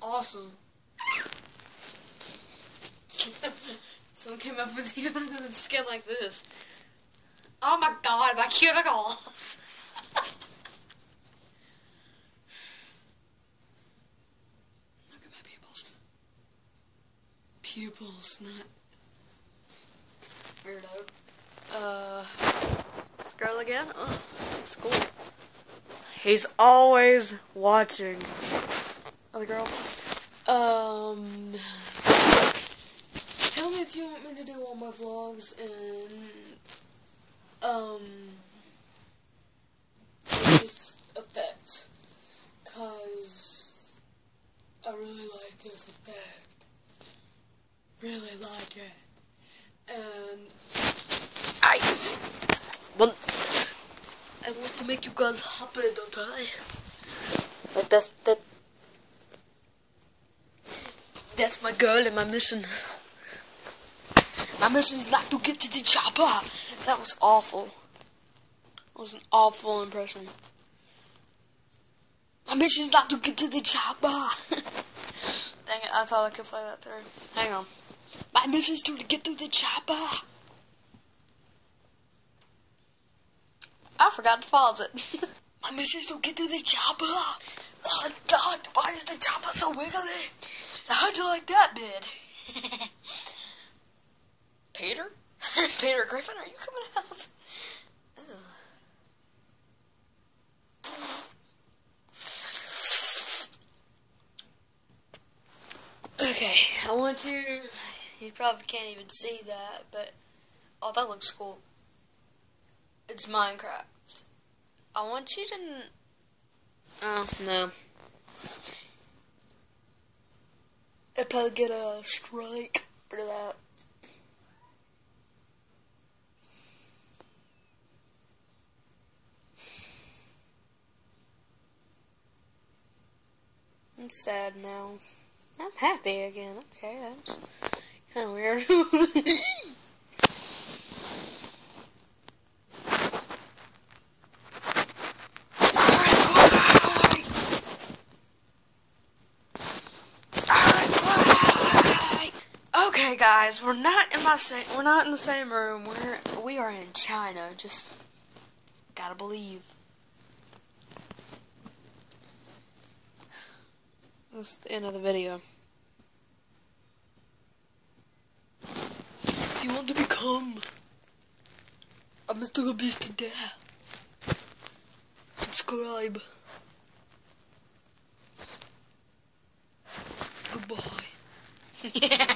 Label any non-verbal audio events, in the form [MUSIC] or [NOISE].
awesome. [LAUGHS] Someone came up with [LAUGHS] with a skin like this. Oh my god, my cuticles! [LAUGHS] Look at my pupils. Pupils, not weirdo. Uh, girl again? Oh, it's cool. He's always watching. Other girl. Um, tell me if you want me to do all my vlogs and um this effect, cause I really like this effect. Really like it, and I want I want to make you guys happy, don't I? Like that's that. That's my goal and my mission. My mission is not to get to the chopper. That was awful. That was an awful impression. My mission is not to get to the chopper. [LAUGHS] Dang it, I thought I could play that through. Hang on. My mission is to get to the chopper. I forgot to pause it. [LAUGHS] My mission is to get to the chopper. Oh God, why is the chopper so wiggly? How'd you like that, bid? [LAUGHS] Peter? [LAUGHS] Peter Griffin, are you coming out? Okay, I want to. You probably can't even see that, but oh, that looks cool. It's Minecraft. I want you to. Oh no. I'd probably get a strike for that. I'm sad now. I'm happy again. Okay, that's kind of weird. [LAUGHS] Okay, guys, we're not in my same. We're not in the same room. We're we are in China. Just gotta believe. That's the end of the video. If you want to become a Mr. Beast today, subscribe. Goodbye. [LAUGHS] yeah.